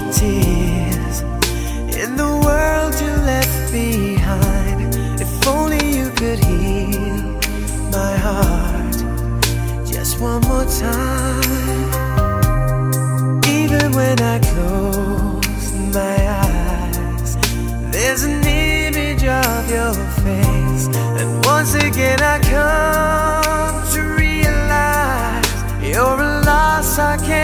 tears in the world you left behind. If only you could heal my heart just one more time. Even when I close my eyes, there's an image of your face, and once again I come to realize you're a loss I can't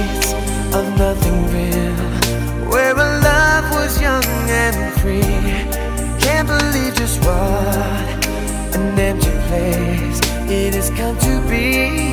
It has come to be.